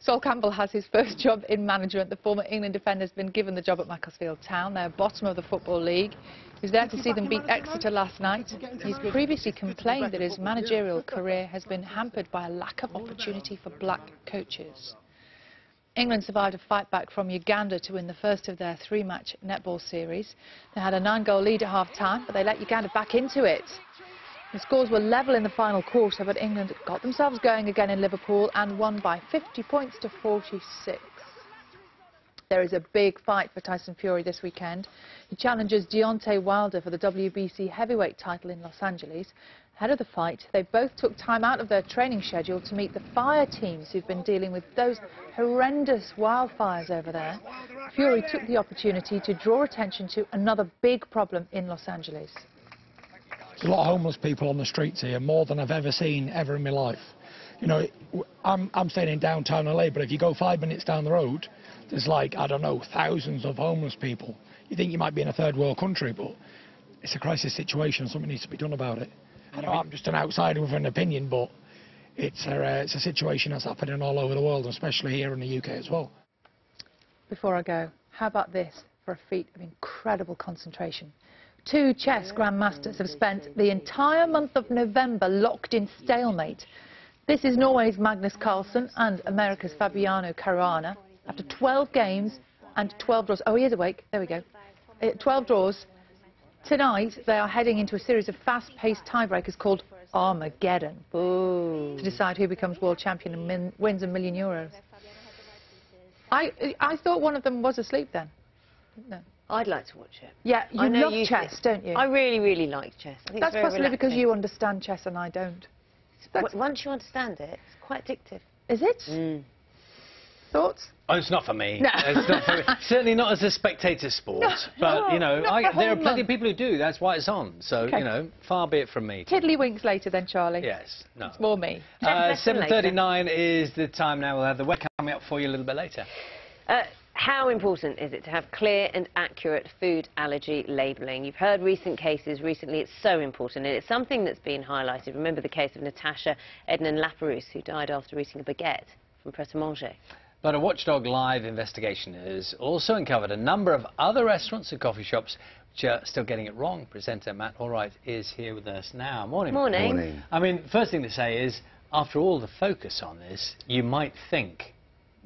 Sol Campbell has his first job in management. The former England defender has been given the job at Macclesfield Town. They're bottom of the Football League. He was there to see them beat Exeter last night. He's previously complained that his managerial career has been hampered by a lack of opportunity for black coaches. England survived a fight back from Uganda to win the first of their three-match netball series. They had a nine-goal lead at half-time, but they let Uganda back into it. The scores were level in the final quarter, but England got themselves going again in Liverpool and won by 50 points to 46. There is a big fight for Tyson Fury this weekend. He challenges Deontay Wilder for the WBC heavyweight title in Los Angeles. Ahead of the fight, they both took time out of their training schedule to meet the fire teams who've been dealing with those horrendous wildfires over there. Fury took the opportunity to draw attention to another big problem in Los Angeles. There's a lot of homeless people on the streets here, more than I've ever seen ever in my life. You know, I'm, I'm staying in downtown LA, but if you go five minutes down the road, there's like, I don't know, thousands of homeless people. You think you might be in a third world country, but it's a crisis situation. Something needs to be done about it. I know I'm just an outsider with an opinion, but it's a, uh, it's a situation that's happening all over the world, especially here in the UK as well. Before I go, how about this for a feat of incredible concentration? Two chess grandmasters have spent the entire month of November locked in stalemate. This is Norway's Magnus Carlsen and America's Fabiano Caruana. After 12 games and 12 draws, oh, he is awake, there we go. Uh, 12 draws. Tonight, they are heading into a series of fast-paced tiebreakers called Armageddon Ooh. to decide who becomes world champion and min wins a million euros. I, I thought one of them was asleep then. No. I'd like to watch it. Yeah, you I know love you chess, don't you? I really, really like chess. I think That's it's very possibly because you understand chess and I don't. W- Once you understand it, it's quite addictive. Is it? Mm. Thoughts? Oh, it's not for me. No. It's not for me. Certainly not as a spectator sport. No, but, you know, I, there are plenty of people who do. That's why it's on. So, Okay. you know, far be it from me. Tiddlywinks later then, Charlie. Yes. No. It's more me. Uh, 7.39 is the time now. We'll have the weather coming up for you a little bit later. Uh, how important is it to have clear and accurate food allergy labelling? You've heard recent cases recently. It's so important, and it's something that's been highlighted. Remember the case of Natasha Ednan Laperouse, who died after eating a baguette from Pret a Manger. But a Watchdog Live investigation has also uncovered a number of other restaurants and coffee shops which are still getting it wrong. Presenter Matt Allwright is here with us now. Morning. Morning. Morning. I mean, first thing to say is, after all the focus on this, you might think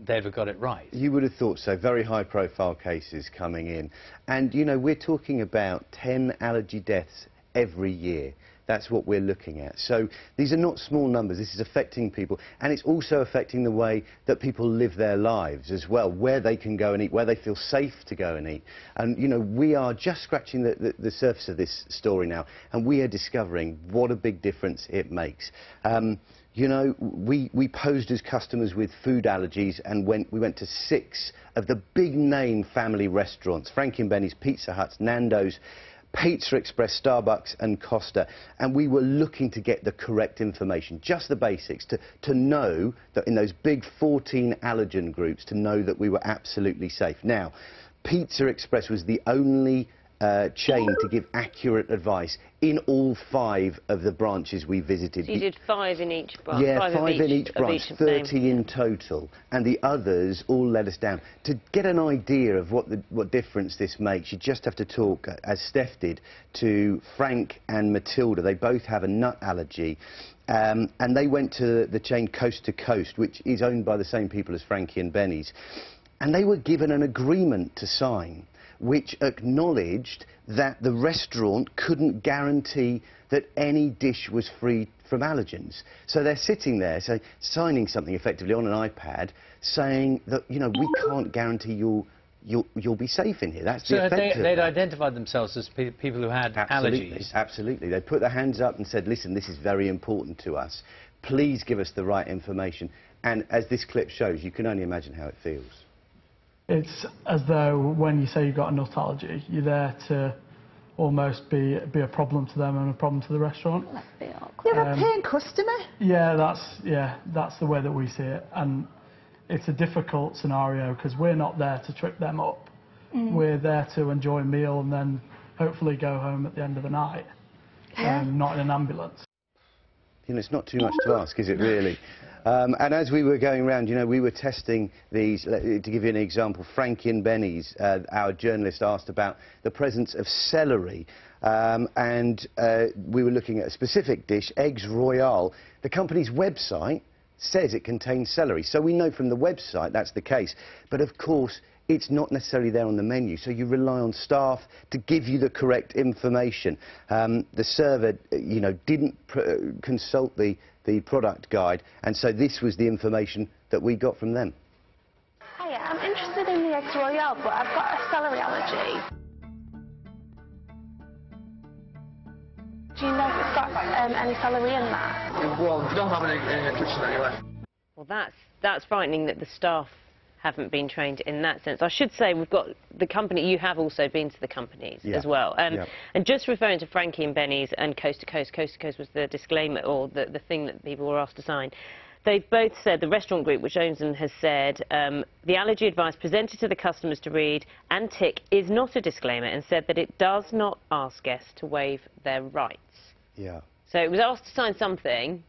they've got it right. You would have thought so. Very high profile cases coming in. And, you know, we're talking about 10 allergy deaths every year. That's what we're looking at. So these are not small numbers. This is affecting people. And it's also affecting the way that people live their lives as well, where they can go and eat, where they feel safe to go and eat. And, you know, we are just scratching the, the, the surface of this story now. And we are discovering what a big difference it makes. Um, you know, we, we posed as customers with food allergies and went, we went to six of the big name family restaurants, Frankie and Benny's, Pizza Hut, Nando's, Pizza Express, Starbucks and Costa, and we were looking to get the correct information, just the basics, to, to know that in those big 14 allergen groups, to know that we were absolutely safe. Now, Pizza Express was the only uh, chain to give accurate advice in all five of the branches we visited. So you did five in each branch? Yeah, five, five, each, in each branch, each 30 in total. And the others all let us down. To get an idea of what, the, what difference this makes, you just have to talk, uh, as Steph did, to Frank and Matilda. They both have a nut allergy. Um, and they went to the chain Coast to Coast, which is owned by the same people as Frankie and Benny's. And they were given an agreement to sign which acknowledged that the restaurant couldn't guarantee that any dish was free from allergens. So they're sitting there so signing something effectively on an iPad saying that, you know, we can't guarantee you'll, you'll, you'll be safe in here. That's so the effect they, that. identified themselves as pe people who had Absolutely, allergies. Absolutely. They put their hands up and said, listen, this is very important to us. Please give us the right information. And as this clip shows, you can only imagine how it feels. It's as though when you say you've got a nut allergy, you're there to almost be be a problem to them and a problem to the restaurant. You're a Um, paying customer. Yeah, that's yeah, that's the way that we see it, and it's a difficult scenario because we're not there to trip them up. Mm. We're there to enjoy a meal and then hopefully go home at the end of the night, um, not in an ambulance. You know, it's not too much to ask, is it really? Um, and as we were going around, you know, we were testing these, to give you an example, Frankie and Benny's, uh, our journalist asked about the presence of celery. Um, and uh, we were looking at a specific dish, Eggs Royale. The company's website says it contains celery. So we know from the website that's the case. But of course, it's not necessarily there on the menu, so you rely on staff to give you the correct information. Um, the server, uh, you know, didn't uh, consult the, the product guide, and so this was the information that we got from them. Hiya, I'm interested in the eggs royale, but I've got a celery allergy. Do you know if it's got um, any celery in that? Well, we don't have any in the kitchen anyway. Well, that's, that's frightening that the staff haven't been trained in that sense. I should say we've got the company, you have also been to the companies Yeah. as well. Um, Yeah. And just referring to Frankie and Benny's and Coast to Coast, Coast to Coast was the disclaimer or the, the thing that people were asked to sign. They've both said, the restaurant group which owns them has said, um, the allergy advice presented to the customers to read and tick is not a disclaimer and said that it does not ask guests to waive their rights. Yeah. So it was asked to sign something,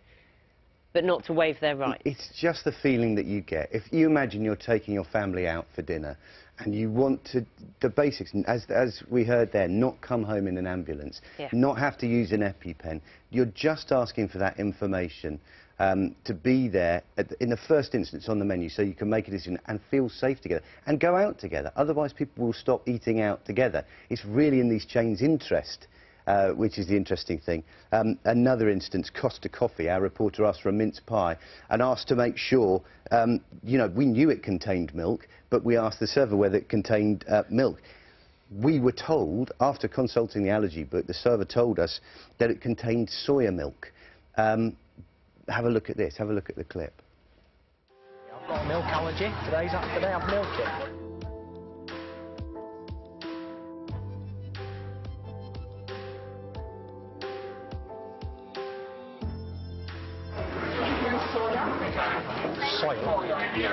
but not to waive their rights. It's just the feeling that you get. If you imagine you're taking your family out for dinner and you want to, the basics, as, as we heard there, not come home in an ambulance, Yeah. not have to use an EpiPen, you're just asking for that information um, to be there at the, in the first instance on the menu so you can make a decision and feel safe together and go out together. Otherwise, people will stop eating out together. It's really in these chains' interest uh, which is the interesting thing. Um, another instance, Costa Coffee, our reporter asked for a mince pie and asked to make sure, um, you know, we knew it contained milk, but we asked the server whether it contained uh, milk. We were told, after consulting the allergy book, the server told us that it contained soya milk. Um, have a look at this, have a got a milk allergy. Today's after day I've milked.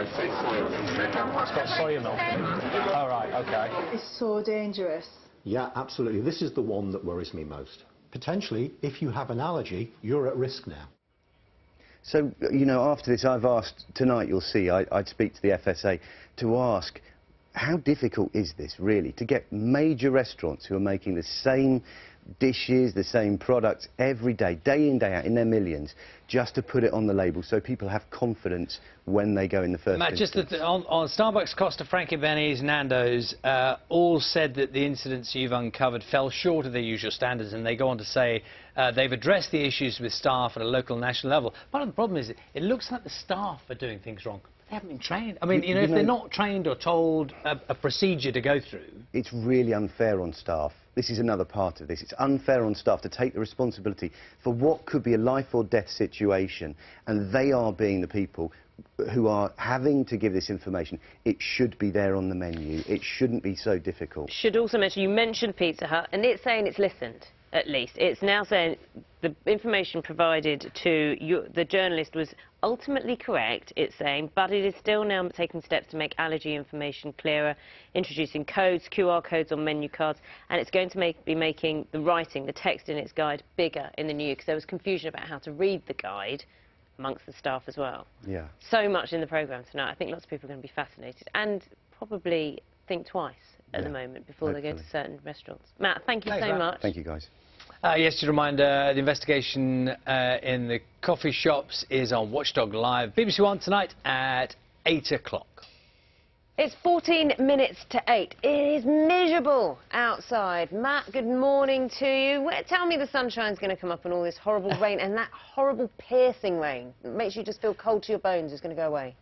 It's got soya milk in it. All right, okay. It's so dangerous. Yeah, absolutely. This is the one that worries me most. Potentially, if you have an allergy, you're at risk now. So, you know, after this, I've asked, tonight you'll see, I, I'd speak to the FSA to ask, how difficult is this really to get major restaurants who are making the same dishes, the same products every day, day in, day out, in their millions, just to put it on the label so people have confidence when they go in the first Matt, just instance. that on, on Starbucks, Costa, Frankie Benny's, Nando's, uh, all said that the incidents you've uncovered fell short of their usual standards, and they go on to say uh, they've addressed the issues with staff at a local and national level. Part of the problem is it looks like the staff are doing things wrong. They haven't been trained. I mean, you, You- know, you if they're not trained or told a, a procedure to go through, It's really unfair on staff. This is another part of this. It's unfair on staff to take the responsibility for what could be a life or death situation, and they are being the people who are having to give this information. It should be there on the menu. It shouldn't be so difficult. Should also mention, you mentioned Pizza Hut, and it's saying it's listened, at least. It's now saying the information provided to you, the journalist was ultimately correct, it's saying, but it is still now taking steps to make allergy information clearer, introducing codes, QR codes on menu cards, and it's going to make, be making the writing, the text in its guide bigger in the new year, because there was confusion about how to read the guide amongst the staff as well. Yeah. So much in the programme tonight. I think lots of people are going to be fascinated and probably think twice at the moment before they go to certain restaurants. Matt, thank you Thanks, so Matt. much. Thank you, guys. Uh, yes, to remind, uh, the investigation uh, in the coffee shops is on Watchdog Live, BBC One tonight at 8 o'clock. It's 14 minutes to 8. It is miserable outside. Matt, good morning to you. Where, tell me the sunshine's going to come up and all this horrible rain and that horrible piercing rain that makes you just feel cold to your bones is going to go away.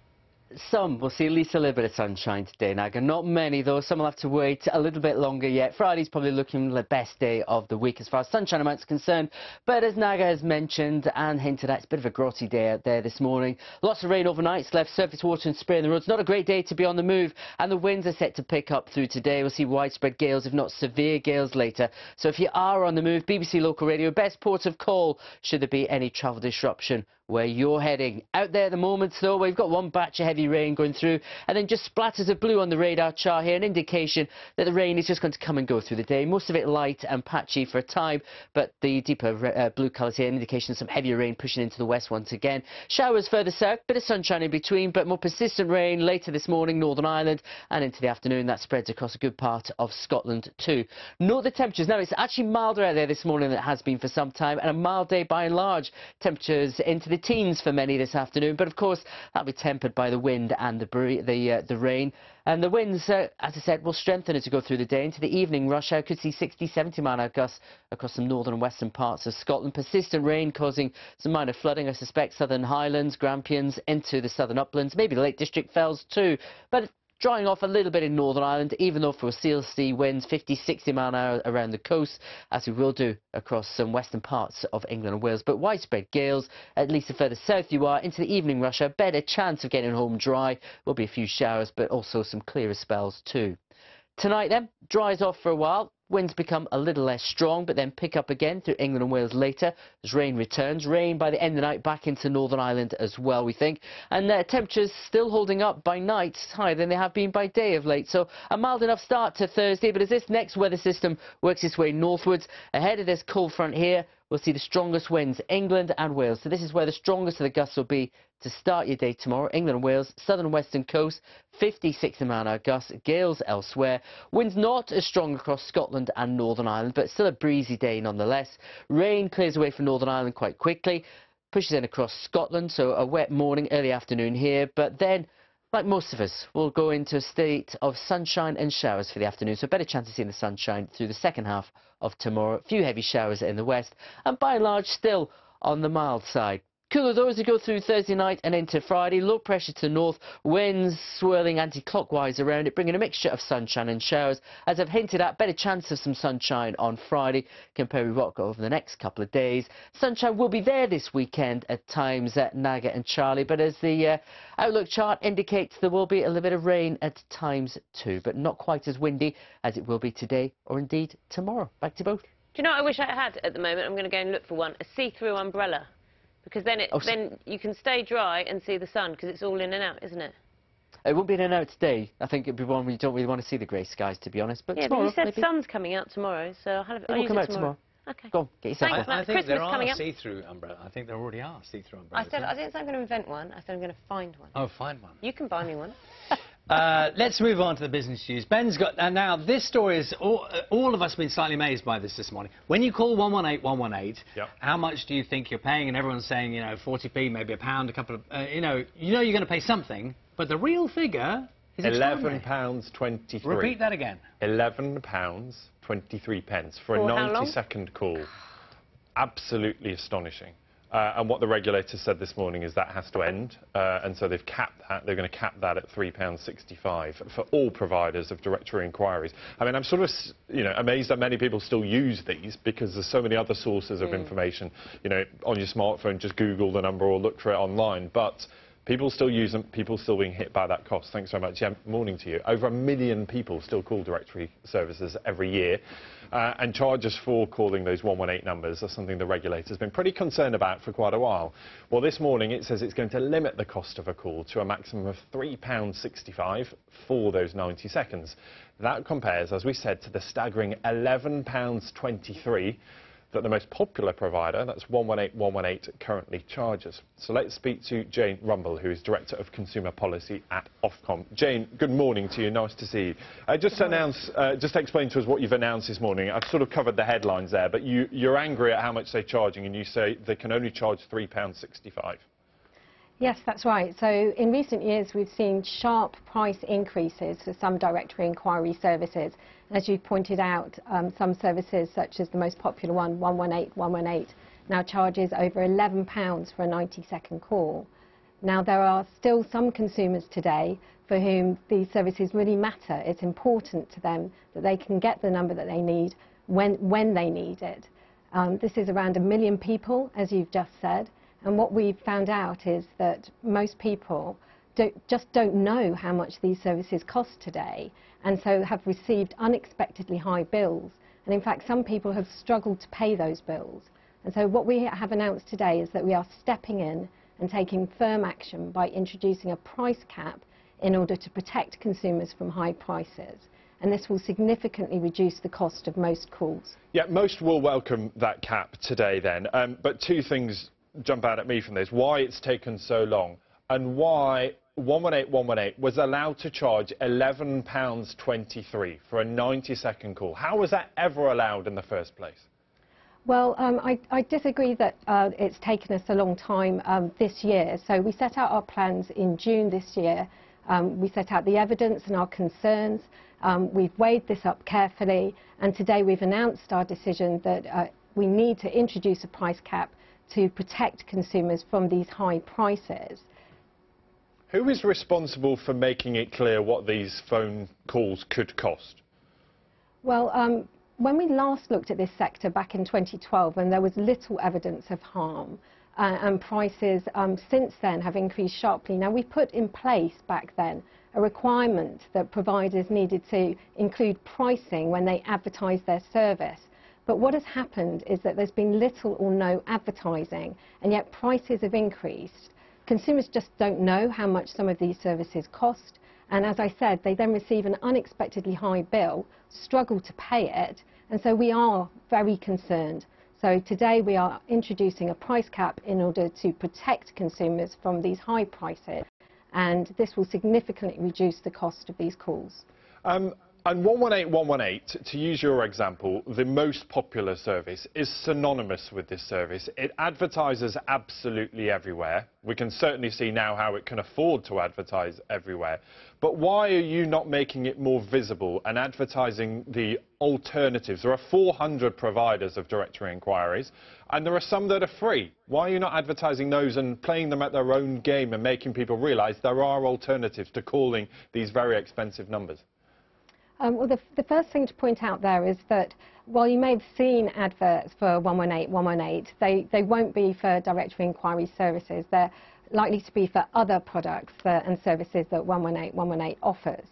Some will see at least a little bit of sunshine today, Naga. Not many, though. Some will have to wait a little bit longer yet. Friday's probably looking the best day of the week as far as sunshine amounts concerned. But as Naga has mentioned and hinted at, it's a bit of a grotty day out there this morning. Lots of rain overnight. It's left surface water and spray in the roads. Not a great day to be on the move. And the winds are set to pick up through today. We'll see widespread gales, if not severe gales later. So if you are on the move, BBC Local Radio, best port of call should there be any travel disruption where you're heading. Out there at the moment, though, we've got one batch of heavy rain going through, and then just splatters of blue on the radar chart here, an indication that the rain is just going to come and go through the day. Most of it light and patchy for a time, but the deeper uh, blue colours here, an indication of some heavier rain pushing into the west once again. Showers further south, bit of sunshine in between, but more persistent rain later this morning, Northern Ireland, and into the afternoon. That spreads across a good part of Scotland too. Note the temperatures. Now, it's actually milder out there this morning than it has been for some time, and a mild day by and large. Temperatures into the teens for many this afternoon, but of course that'll be tempered by the wind and the the uh, the rain. And the winds, uh, as I said, will strengthen as we go through the day. Into the evening, rush hour could see 60, 70 mile hour gusts across some northern and western parts of Scotland. Persistent rain causing some minor flooding, I suspect, southern highlands, Grampians, into the southern uplands, maybe the Lake District fells too. But drying off a little bit in Northern Ireland, even though for a seal sea winds 50, 60 mile an hour around the coast, as we will do across some western parts of England and Wales. But widespread gales, at least the further south you are, into the evening rush, a better chance of getting home dry. Will be a few showers, but also some clearer spells too. Tonight then, dries off for a while. Winds become a little less strong, but then pick up again through England and Wales later as rain returns. Rain by the end of the night back into Northern Ireland as well, we think. And uh, temperatures still holding up by night higher than they have been by day of late. So a mild enough start to Thursday, but as this next weather system works its way northwards, ahead of this cold front here, we'll see the strongest winds, England and Wales. So this is where the strongest of the gusts will be to start your day tomorrow. England and Wales, southern western coast, 50, 60 mile an hour gusts, gales elsewhere. Winds not as strong across Scotland and Northern Ireland, but still a breezy day nonetheless. Rain clears away from Northern Ireland quite quickly, pushes in across Scotland, so a wet morning, early afternoon here, but then like most of us, we'll go into a state of sunshine and showers for the afternoon, so a better chance of seeing the sunshine through the second half of tomorrow. A few heavy showers in the west, and by and large still on the mild side. Though as we go through Thursday night and into Friday. Low pressure to the north, winds swirling anti-clockwise around it, bringing a mixture of sunshine and showers. As I've hinted at, better chance of some sunshine on Friday compared with what got over the next couple of days. Sunshine will be there this weekend at times at Naga and Charlie, but as the uh, outlook chart indicates, there will be a little bit of rain at times too, but not quite as windy as it will be today or indeed tomorrow. Back to both. Do you know what I wish I had at the moment? I'm going to go and look for one, a see-through umbrella. Because then, it, Oh, then you can stay dry and see the sun, because it's all in and out, isn't it? It won't be in and out today. I think it'd be one we don't really want to see the grey skies, to be honest. But yeah, tomorrow, but you said maybe. sun's coming out tomorrow, so I'll, have, It I'll oh, will come it out tomorrow. Okay. Go on, get yourself Thanks, one. I think Christmas there are see-through umbrellas. I think there already are see-through umbrellas. I said I didn't say I'm going to invent one. I said I'm going to find one. Oh, find one. You can buy me one. Uh, let's move on to the business news. Ben's got, and now this story is, all, uh, all of us have been slightly amazed by this this morning. When you call 118 118, how much do you think you're paying? And everyone's saying, you know, 40p, maybe a pound, a couple of, uh, you know, you know you're going to pay something, but the real figure is £11.23. Repeat that again. Eleven pounds twenty-three pence for For a ninety-second call. Absolutely astonishing. Uh, and what the regulator said this morning is that has to end, uh, and so they've capped that. They're going to cap that at £3.65 for all providers of directory inquiries. I mean, I'm sort of, you know, amazed that many people still use these because there's so many other sources of Mm. information. You know, on your smartphone, just Google the number or look for it online. But People still use them, people still being hit by that cost. Thanks very much. Yeah, morning to you. Over a million people still call directory services every year. Uh, and charges for calling those 118 numbers are something the regulator's been pretty concerned about for quite a while. Well, this morning it says it's going to limit the cost of a call to a maximum of £3.65 for those 90 seconds. That compares, as we said, to the staggering £11.23 that the most popular provider, that's 118 118, currently charges. So let's speak to Jane Rumble, who is Director of Consumer Policy at Ofcom. Jane, good morning to you. Nice to see you. Uh, just to announce, uh, just explain to us what you've announced this morning. I've sort of covered the headlines there, but you, you're angry at how much they're charging, and you say they can only charge £3.65. Yes, that's right. So in recent years, we've seen sharp price increases for some directory inquiry services. As you pointed out, um, some services, such as the most popular one, 118 118, now charges over £11 for a 90-second call. Now, there are still some consumers today for whom these services really matter. It's important to them that they can get the number that they need when, when they need it. Um, this is around a million people, as you've just said. And what we've found out is that most people don't, just don't know how much these services cost today and so have received unexpectedly high bills. And in fact, some people have struggled to pay those bills. And so what we have announced today is that we are stepping in and taking firm action by introducing a price cap in order to protect consumers from high prices. And this will significantly reduce the cost of most calls. Yeah, most will welcome that cap today then. Um, but two things jump out at me from this. Why it's taken so long and why 118 118 was allowed to charge £11.23 for a 90-second call. How was that ever allowed in the first place? Well, um, I, I disagree that uh, it's taken us a long time um, this year. So we set out our plans in June this year. Um, we set out the evidence and our concerns. Um, we've weighed this up carefully, and today we've announced our decision that uh, we need to introduce a price cap to protect consumers from these high prices. Who is responsible for making it clear what these phone calls could cost? Well, um, when we last looked at this sector back in 2012, when there was little evidence of harm, uh, and prices um, since then have increased sharply. Now, we put in place back then a requirement that providers needed to include pricing when they advertise their service. But what has happened is that there's been little or no advertising, and yet prices have increased. Consumers just don't know how much some of these services cost, and as I said, they then receive an unexpectedly high bill, struggle to pay it, and so we are very concerned. So today we are introducing a price cap in order to protect consumers from these high prices, and this will significantly reduce the cost of these calls. Um, and 118 118, to use your example, the most popular service is synonymous with this service. It advertises absolutely everywhere. We can certainly see now how it can afford to advertise everywhere. But why are you not making it more visible and advertising the alternatives? There are 400 providers of directory inquiries, and there are some that are free. Why are you not advertising those and playing them at their own game and making people realise there are alternatives to calling these very expensive numbers? Um, well, the, the, first thing to point out there is that while you may have seen adverts for 118, 118, they, they won't be for directory inquiry services. They're likely to be for other products uh, and services that 118, 118 offers.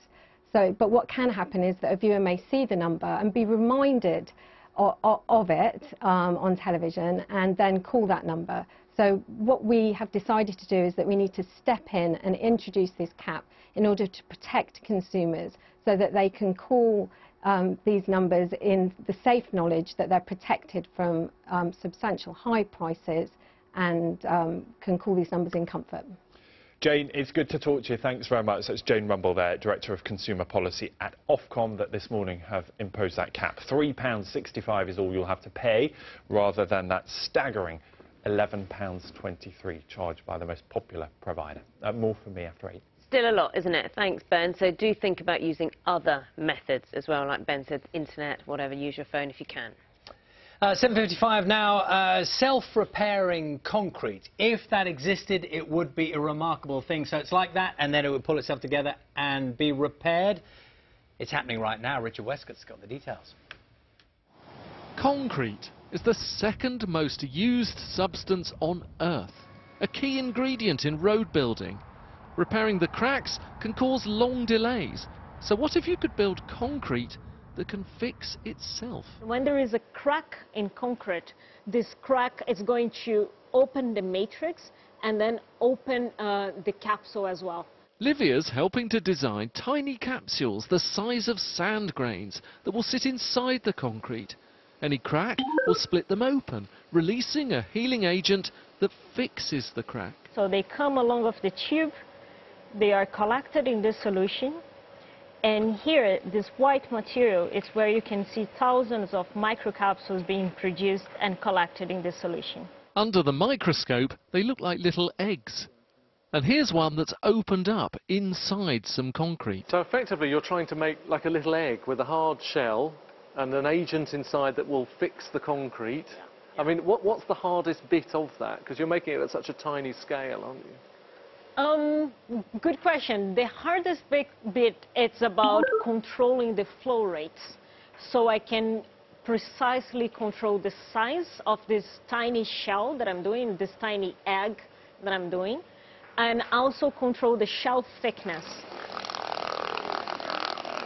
So, but what can happen is that a viewer may see the number and be reminded of, of it um, on television and then call that number. So what we have decided to do is that we need to step in and introduce this cap in order to protect consumers so that they can call um, these numbers in the safe knowledge that they're protected from um, substantial high prices and um, can call these numbers in comfort. Jane, it's good to talk to you. Thanks very much. That's Jane Rumble there, Director of Consumer Policy at Ofcom, that this morning have imposed that cap. £3.65 is all you'll have to pay, rather than that staggering £11.23 charged by the most popular provider. Uh, more from me after 8. Still a lot, isn't it? Thanks, Ben. So do think about using other methods as well, like Ben said, internet, whatever, use your phone if you can. Uh, 7.55 now, uh, self-repairing concrete. If that existed, it would be a remarkable thing. So it's like that, and then it would pull itself together and be repaired. It's happening right now. Richard Westcott's got the details. Concrete is the second most used substance on Earth, a key ingredient in road building. Repairing the cracks can cause long delays. So what if you could build concrete that can fix itself? When there is a crack in concrete, this crack is going to open the matrix and then open uh, the capsule as well. Livia's helping to design tiny capsules the size of sand grains that will sit inside the concrete. Any crack will split them open, releasing a healing agent that fixes the crack. So they come along with the tube, they are collected in this solution, and here, this white material is where you can see thousands of microcapsules being produced and collected in this solution. Under the microscope, they look like little eggs. And here's one that's opened up inside some concrete. So effectively, you're trying to make like a little egg with a hard shell and an agent inside that will fix the concrete. I mean, what, what's the hardest bit of that? Because you're making it at such a tiny scale, aren't you? Um, good question. The hardest bit, bit it's about controlling the flow rates. So I can precisely control the size of this tiny shell that I'm doing, this tiny egg that I'm doing, and also control the shell thickness.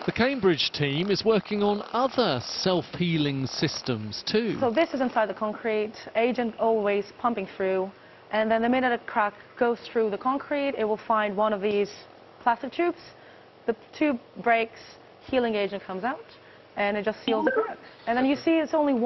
The Cambridge team is working on other self-healing systems too. So this is inside the concrete, agent always pumping through, and then the minute a crack goes through the concrete, it will find one of these plastic tubes. The tube breaks, healing agent comes out, and it just seals the crack. And then you see it's only one